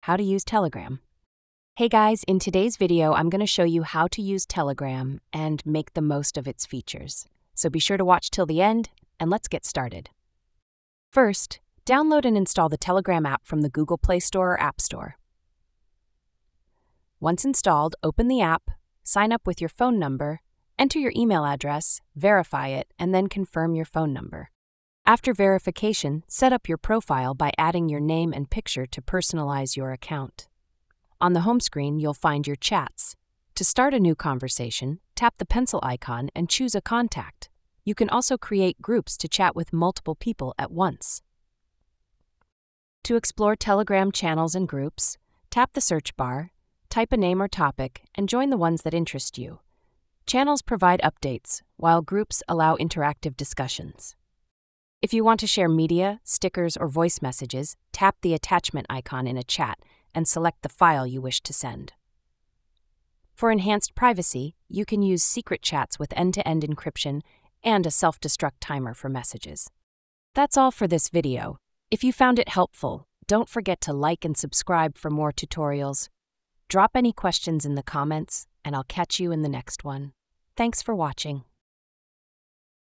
how to use Telegram. Hey guys, in today's video, I'm going to show you how to use Telegram and make the most of its features. So be sure to watch till the end, and let's get started. First, download and install the Telegram app from the Google Play Store or App Store. Once installed, open the app, sign up with your phone number, enter your email address, verify it, and then confirm your phone number. After verification, set up your profile by adding your name and picture to personalize your account. On the home screen, you'll find your chats. To start a new conversation, tap the pencil icon and choose a contact. You can also create groups to chat with multiple people at once. To explore Telegram channels and groups, tap the search bar, type a name or topic, and join the ones that interest you. Channels provide updates, while groups allow interactive discussions. If you want to share media, stickers, or voice messages, tap the attachment icon in a chat and select the file you wish to send. For enhanced privacy, you can use secret chats with end to end encryption and a self destruct timer for messages. That's all for this video. If you found it helpful, don't forget to like and subscribe for more tutorials. Drop any questions in the comments, and I'll catch you in the next one. Thanks for watching.